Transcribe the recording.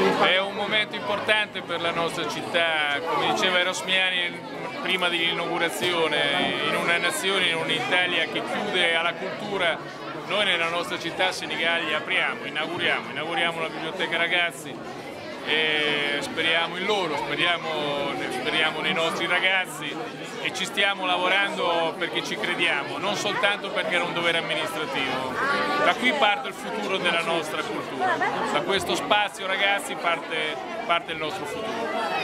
È un momento importante per la nostra città, come diceva Erosmiani prima dell'inaugurazione, in una nazione, in un'Italia che chiude alla cultura, noi nella nostra città Senigallia apriamo, inauguriamo, inauguriamo la biblioteca ragazzi, e speriamo in loro, speriamo, speriamo, nei nostri ragazzi e ci stiamo lavorando perché ci crediamo, non soltanto perché era un dovere amministrativo. Da qui parte il futuro della nostra cultura, da questo spazio ragazzi parte, parte il nostro futuro.